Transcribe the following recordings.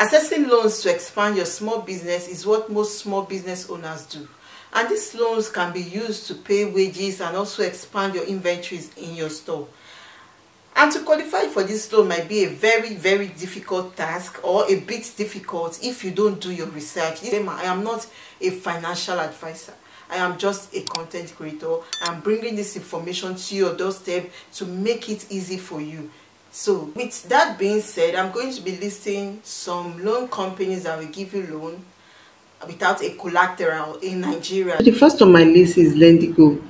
Accessing loans to expand your small business is what most small business owners do. And these loans can be used to pay wages and also expand your inventories in your store. And to qualify for this loan might be a very, very difficult task or a bit difficult if you don't do your research. I am not a financial advisor. I am just a content creator. I'm bringing this information to your doorstep to make it easy for you. So with that being said, I'm going to be listing some loan companies that will give you loan without a collateral in Nigeria. The first on my list is Lendigo.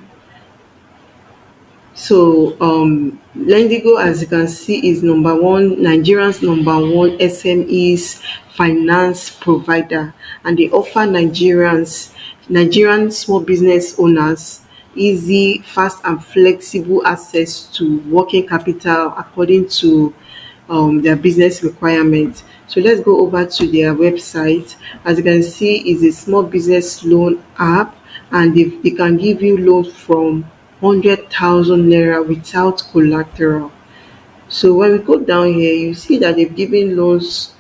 So um, Lendigo, as you can see, is number one, Nigeria's number one SMEs finance provider, and they offer Nigerians, Nigerian small business owners easy, fast, and flexible access to working capital according to um, their business requirements. So let's go over to their website. As you can see, is a small business loan app, and they, they can give you loans from 100,000 naira without collateral. So when we go down here, you see that they've given loans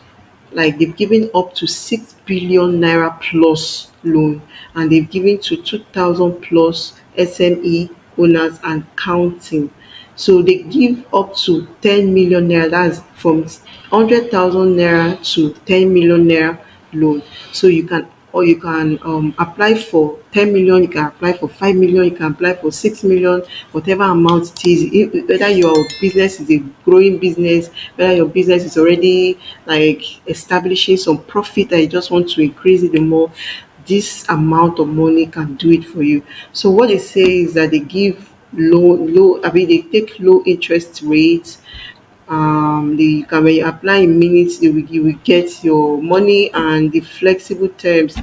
like they've given up to 6 billion naira plus loan and they've given to 2000 plus SME owners and counting. So they give up to 10 million naira, that's from 100,000 naira to 10 million naira loan. So you can or you can um, apply for 10 million, you can apply for 5 million, you can apply for 6 million, whatever amount it is. whether your business is a growing business, whether your business is already like establishing some profit that you just want to increase it the more, this amount of money can do it for you. So what they say is that they give low, low, I mean, they take low interest rates. Um the can when you apply in minutes you will, you will get your money and the flexible terms.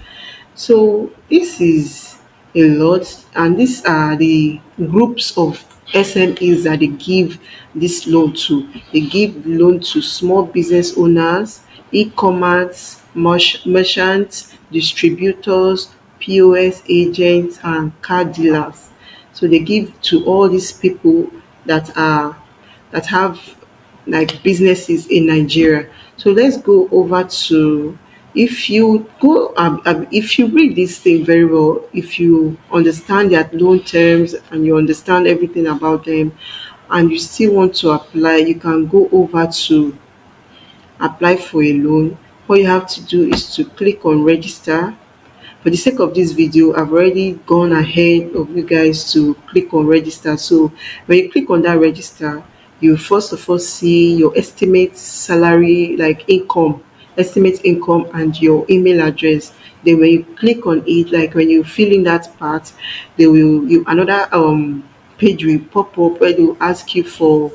So this is a lot and these are the groups of smes that they give this loan to. They give loan to small business owners e-commerce merchants distributors pos agents and car dealers so they give to all these people that are that have like businesses in Nigeria. So let's go over to if you go um, um, if you read this thing very well, if you understand their loan terms and you understand everything about them, and you still want to apply, you can go over to apply for a loan. All you have to do is to click on register. For the sake of this video, I've already gone ahead of you guys to click on register. So when you click on that register, you first of all see your estimate salary like income estimate income and your email address then when you click on it like when you fill in that part they will you another um page will pop up where they will ask you for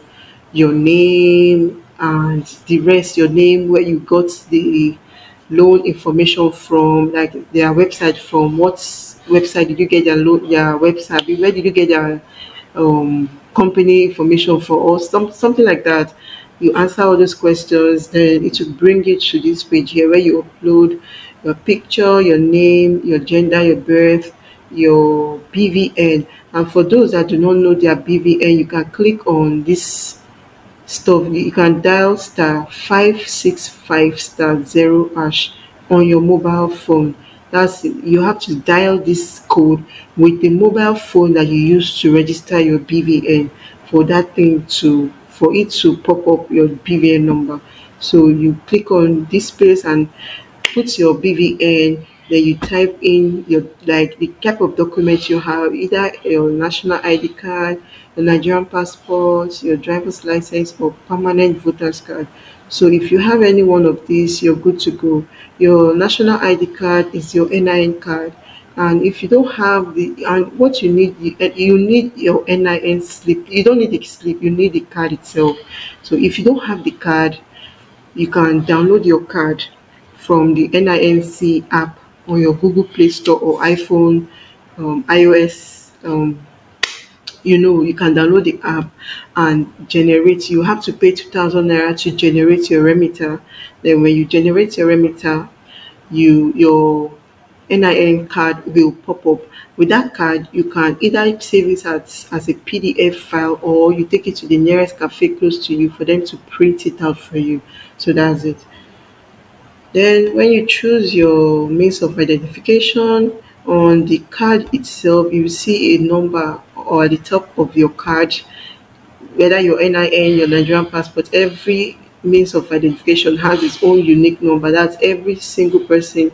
your name and the rest your name where you got the loan information from like their website from what website did you get your loan their website where did you get your um company information for us, some, something like that. You answer all those questions, then it will bring you to this page here where you upload your picture, your name, your gender, your birth, your BVN. And for those that do not know their BVN, you can click on this stuff. You can dial star 565 star 0 hash on your mobile phone that's it. you have to dial this code with the mobile phone that you use to register your BVN for that thing to for it to pop up your BVN number. So you click on this place and put your BVN then you type in your like the type of document you have either your national id card your nigerian passport your driver's license or permanent voter's card so if you have any one of these, you're good to go. Your national ID card is your NIN card. And if you don't have the, and what you need, you need your NIN slip. You don't need the slip, you need the card itself. So if you don't have the card, you can download your card from the NIMC app on your Google Play Store or iPhone, um, iOS um, you know you can download the app and generate you have to pay 2000 naira to generate your Remita. Then when you generate your Remita you your NIN card will pop up. With that card you can either save it as, as a PDF file or you take it to the nearest cafe close to you for them to print it out for you. So that's it. Then when you choose your means of identification on the card itself, you see a number or at the top of your card, whether your NIN, your Nigerian passport, every means of identification has its own unique number. That's every single person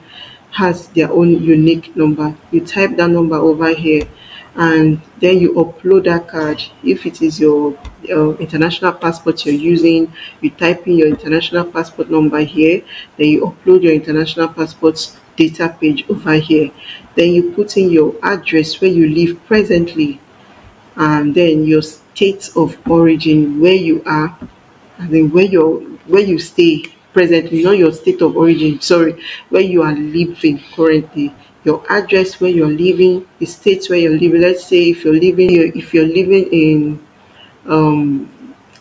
has their own unique number. You type that number over here and then you upload that card. If it is your uh, international passport you're using, you type in your international passport number here, then you upload your international passport data page over here. Then you put in your address where you live presently and then your state of origin where you are and then where you where you stay presently, not your state of origin, sorry, where you are living currently, your address where you're living, the state where you're living. Let's say if you're living if you're living in um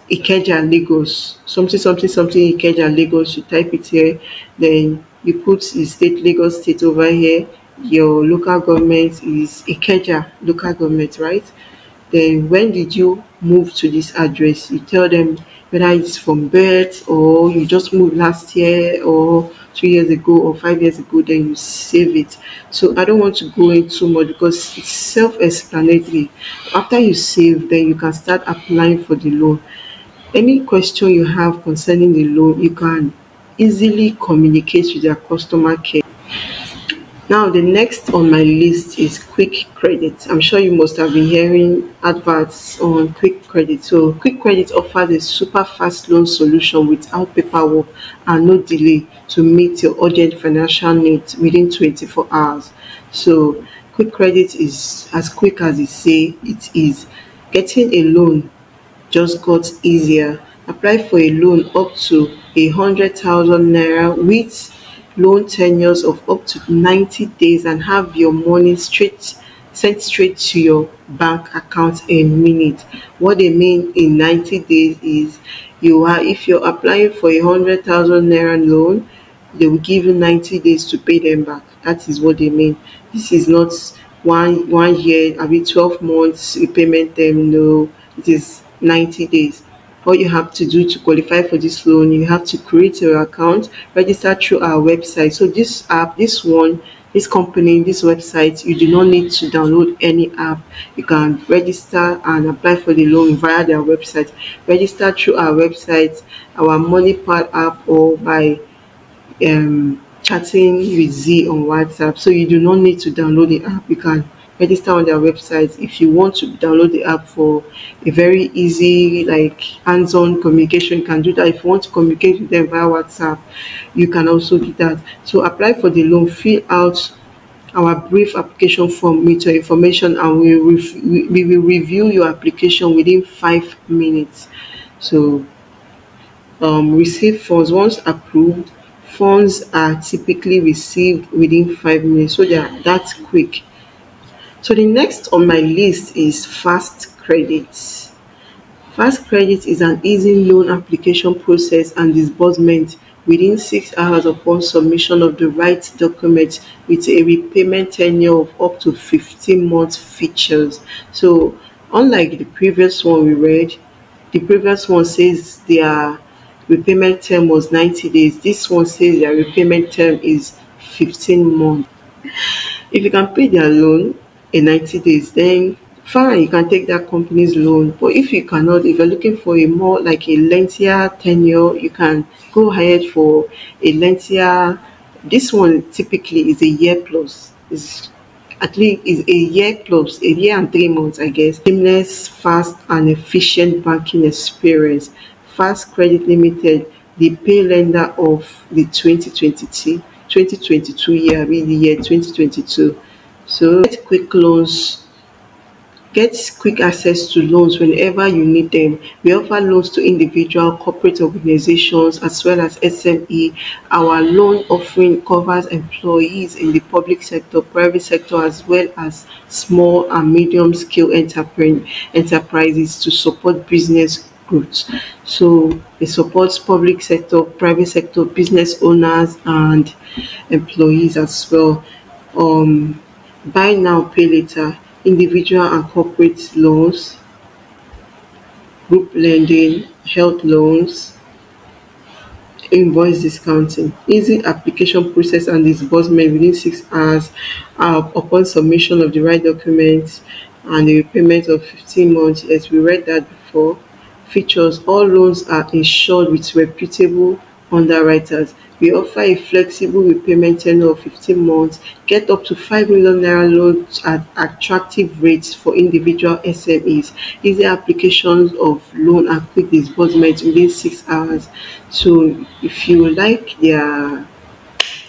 Ikeja, Lagos, something, something, something, Ikeja, Lagos, you type it here, then you put the state, Lagos state over here, your local government is Ikeja local government, right? Then when did you move to this address? You tell them whether it's from birth or you just moved last year or two years ago or five years ago, then you save it. So I don't want to go into much because it's self-explanatory. After you save, then you can start applying for the loan. Any question you have concerning the loan, you can easily communicate with your customer care. Now, the next on my list is Quick Credit. I'm sure you must have been hearing adverts on Quick Credit. So, Quick Credit offers a super fast loan solution without paperwork and no delay to meet your urgent financial needs within 24 hours. So, Quick Credit is as quick as it say it is. Getting a loan just got easier. Apply for a loan up to a hundred thousand naira with loan tenures of up to 90 days and have your money straight sent straight to your bank account in minutes. What they mean in 90 days is you are if you're applying for a hundred thousand naira loan, they will give you 90 days to pay them back. That is what they mean. This is not one one year, I mean 12 months repayment term. No, it is 90 days all you have to do to qualify for this loan you have to create your account register through our website. So this app this one this company this website you do not need to download any app. You can register and apply for the loan via their website. Register through our website our moneypad app or by um, chatting with z on whatsapp. So you do not need to download the app. You can register on their website. If you want to download the app for a very easy like hands-on communication you can do that. If you want to communicate with them via whatsapp you can also do that. So apply for the loan fill out our brief application form with your information and we, we will review your application within five minutes. So um, receive funds. Once approved funds are typically received within five minutes. So they are that quick so the next on my list is Fast Credit. Fast Credit is an easy loan application process and disbursement within six hours upon submission of the right document with a repayment tenure of up to 15 months features. So unlike the previous one we read, the previous one says their repayment term was 90 days. This one says their repayment term is 15 months. If you can pay their loan, in 90 days, then fine, you can take that company's loan. But if you cannot, if you're looking for a more like a lengthier tenure, you can go ahead for a lengthier. This one typically is a year plus. Is at least is a year plus, a year and three months, I guess. Seamless, fast, and efficient banking experience. Fast Credit Limited, the pay lender of the 2022 2022 year, I mean the year 2022. So get quick loans get quick access to loans whenever you need them. We offer loans to individual, corporate organizations, as well as SME. Our loan offering covers employees in the public sector, private sector, as well as small and medium scale enterprises to support business growth. So it supports public sector, private sector, business owners, and employees as well. Um, buy now pay later individual and corporate loans group lending health loans invoice discounting, easy application process and disbursement within six hours uh, upon submission of the right documents and the repayment of 15 months. As we read that before. Features All loans are insured with reputable underwriters. We offer a flexible repayment tenure of 15 months, get up to 5 million naira loans at attractive rates for individual SMEs, easy applications of loan and quick disbursement within 6 hours. So if you like their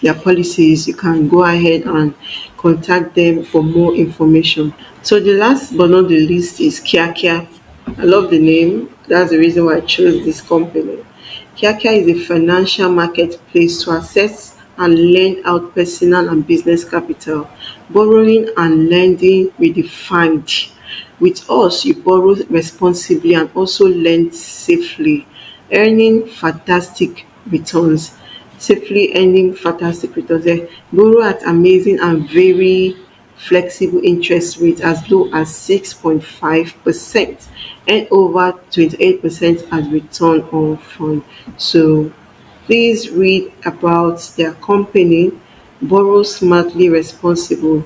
their policies, you can go ahead and contact them for more information. So the last but not the least is Kiakia. I love the name. That's the reason why I chose this company. Kiakia is a financial marketplace to access and lend out personal and business capital. Borrowing and lending redefined. With us, you borrow responsibly and also lend safely, earning fantastic returns. Safely earning fantastic returns. Borrow at amazing and very flexible interest rate as low as 6.5% and over 28% as return on fund. So please read about their company, Borrow Smartly Responsible.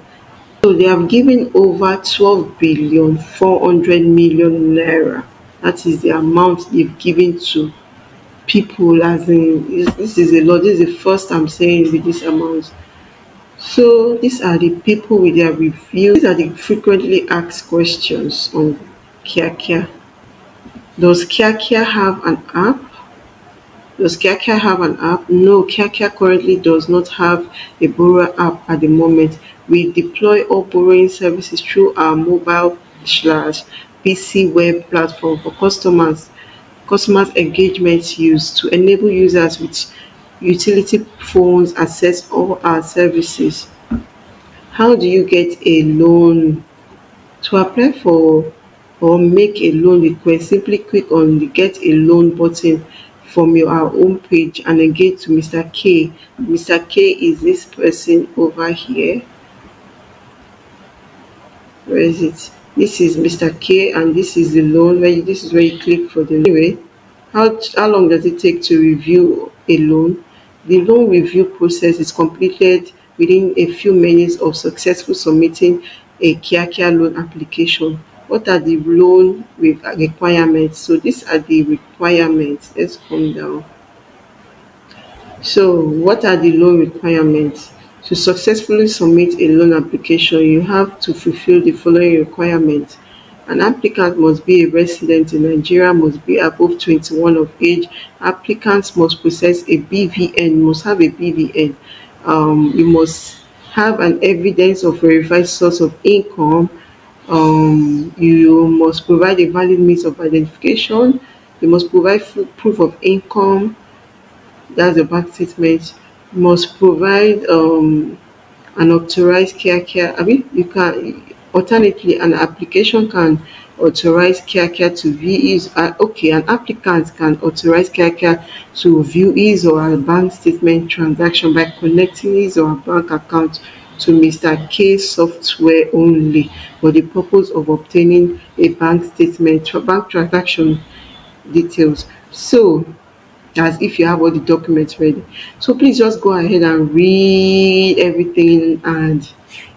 So they have given over 12 billion 400 million naira. That is the amount they've given to people as in this is a lot. This is the first I'm saying with this amount so these are the people with their reviews. These are the frequently asked questions on Kiakia. Does Kiakia have an app? Does Kiakia have an app? No, Kiakia currently does not have a borrower app at the moment. We deploy all borrowing services through our mobile slash PC web platform for customers customers engagement use to enable users with utility phones access all our services. How do you get a loan? To apply for or make a loan request, simply click on the Get a Loan button from your our home page and engage to Mr. K. Mr. K is this person over here. Where is it? This is Mr. K and this is the loan where you, this is where you click for the anyway. How, how long does it take to review a loan? The loan review process is completed within a few minutes of successful submitting a Kiakia loan application. What are the loan requirements? So these are the requirements. Let's come down. So what are the loan requirements? To successfully submit a loan application, you have to fulfill the following requirements. An applicant must be a resident in Nigeria, must be above 21 of age. Applicants must possess a BVN, must have a BVN. Um, you must have an evidence of verified source of income. Um, you must provide a valid means of identification. You must provide proof of income. That's a bank statement. You must provide um, an authorized care care. I mean, you can Alternatively, an application can authorize Kiakia to view his uh, okay an applicant can authorize Kiakia to view his or her bank statement transaction by connecting his or her bank account to Mr. K software only for the purpose of obtaining a bank statement bank transaction details. So as if you have all the documents ready. So please just go ahead and read everything and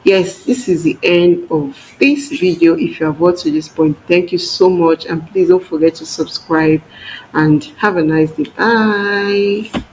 yes this is the end of this video if you have watched to this point. Thank you so much and please don't forget to subscribe and have a nice day. Bye